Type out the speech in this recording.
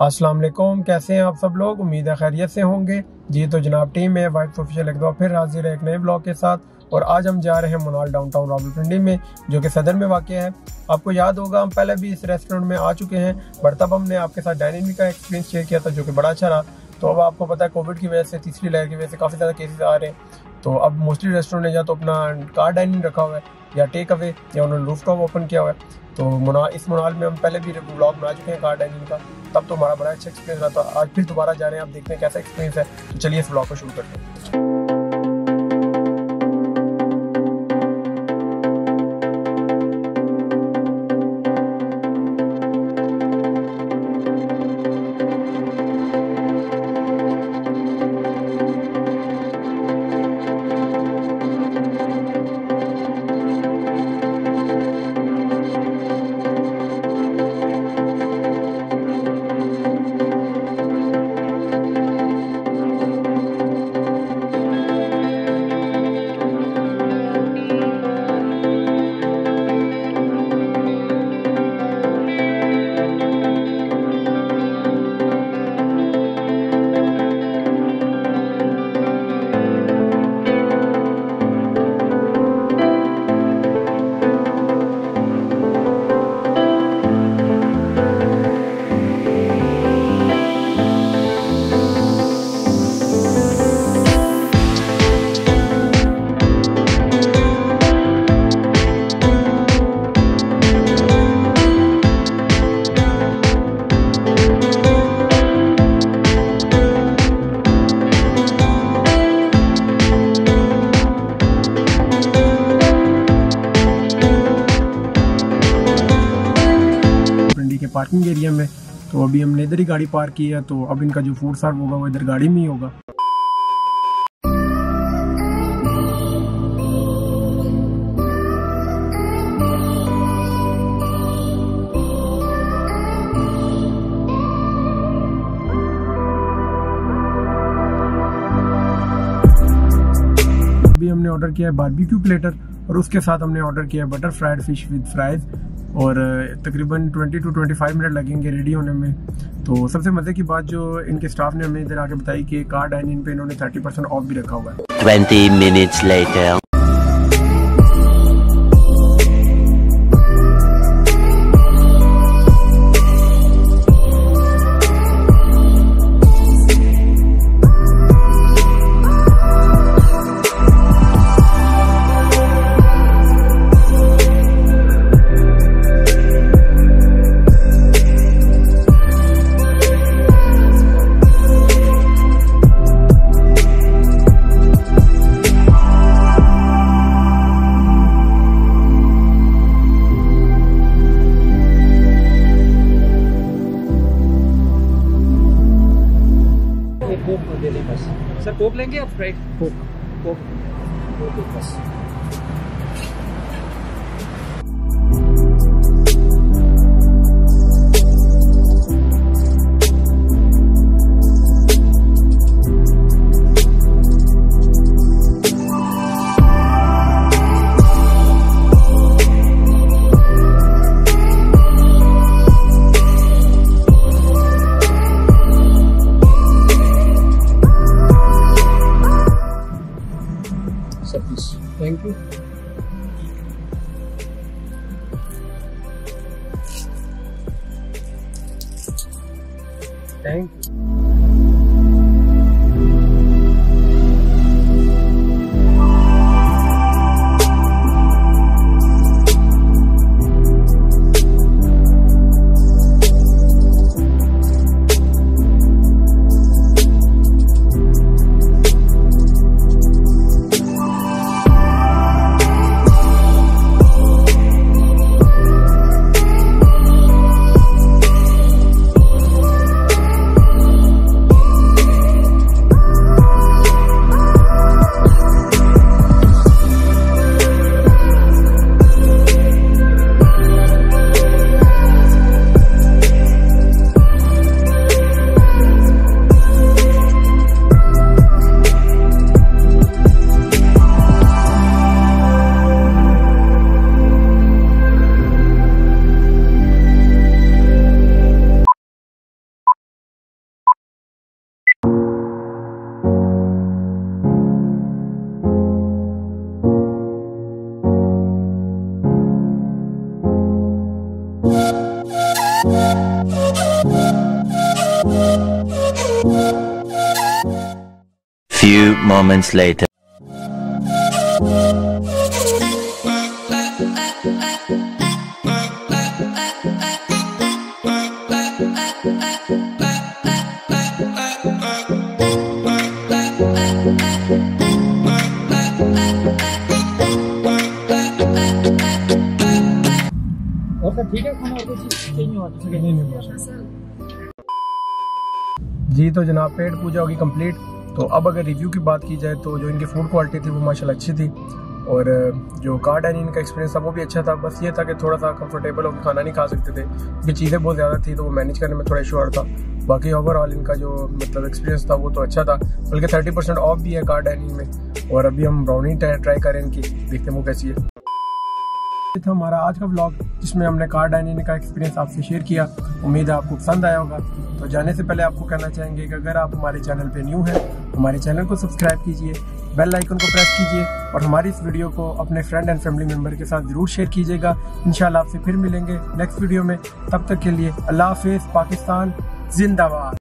अस्सलाम वालेकुम, कैसे हैं आप सब लोग? उम्मीद है खैरियत से होंगे। जी तो जनाब, टीम है वाइफ ऑफिशियल एक दो फिर हाजिर है एक नए ब्लॉग के साथ। और आज हम जा रहे हैं मुनाल डाउनटाउन रावलपिंडी में, जो कि सदर में वाक़ है। आपको याद होगा, हम पहले भी इस रेस्टोरेंट में आ चुके हैं, बट तब हमने आपके साथ डाइनिंग का एक्सपीरियंस शेयर किया था, जो कि बड़ा अच्छा रहा। तो अब आपको पता है कोविड की वजह से, तीसरी लहर की वजह से काफ़ी ज़्यादा केसेस आ रहे हैं। तो अब मोस्टली रेस्टोरेंट ने या तो अपना कार डाइनिंग रखा हुआ है, या टेक अवे या उन्होंने रूफ टॉप ओपन किया हुआ है। तो मुना, इस मुनाल में हम पहले भी ब्लॉग बना चुके हैं कार डाइनिंग का, तब तो हमारा बड़ा अच्छा एक्सपीरियंस रहा था। आज फिर दोबारा जा रहे हैं, आप देखते हैं कैसा एक्सपीरियंस है। तो चलिए इस ब्लॉग को शुरू करते हैं। पार्किंग एरिया में तो अभी हमने इधर ही गाड़ी पार्क की है तो अब इनका जो फ़ूड सर्व होगा वो इधर गाड़ी में ही होगा। अभी हमने ऑर्डर किया है बारबेक्यू प्लेटर और उसके साथ हमने ऑर्डर किया है butter fried fish with fries और तकरीबन 20 टू 25 मिनट लगेंगे रेडी होने में। तो सबसे मज़े की बात जो इनके स्टाफ ने हमें इधर आके बताई कि कार डाइनिंग पे इन्होंने 30 परसेंट ऑफ़ भी रखा हुआ है। 20 मिनट्स लेटर सर कोक लेंगे आप स्प्राइट कोक कोक बस। Okay moments later. ठीक है खाना और चाहिए। और नहीं नहीं। जी तो जनाब पेट पूजा होगी कंप्लीट तो अब अगर रिव्यू की बात की जाए तो जो इनकी फ़ूड क्वालिटी थी वो माशाल्लाह अच्छी थी और जो कार डाइनिंग का एक्सपीरियंस था, वो भी अच्छा था। बस ये था कि थोड़ा सा कंफर्टेबल होकर खाना नहीं खा सकते थे। क्योंकि चीज़ें बहुत ज़्यादा थी तो वो मैनेज करने में थोड़ा इशू आ था। बाकी ओवरऑल इनका जो मतलब एक्सपीरियंस था वो तो अच्छा था। बल्कि थर्टी परसेंट ऑफ़ भी है कार डाइनिंग में और अभी हम ब्राउनी ट्राई करें इनकी, देखते हैं वो कैसी है। था हमारा आज का व्लॉग जिसमें हमने कार डाइनिंग का एक्सपीरियंस आपसे शेयर किया। उम्मीद है आपको पसंद आया होगा। तो जाने से पहले आपको कहना चाहेंगे कि अगर आप हमारे चैनल पे न्यू हैं हमारे चैनल को सब्सक्राइब कीजिए बेल आइकन को प्रेस कीजिए, और हमारी इस वीडियो को अपने फ्रेंड एंड फैमिली मेंबर के साथ ज़रूर शेयर कीजिएगा। इंशाल्लाह आपसे फिर मिलेंगे नेक्स्ट वीडियो में। तब तक के लिए अल्लाह हाफिज, पाकिस्तान, जिंदाबाद।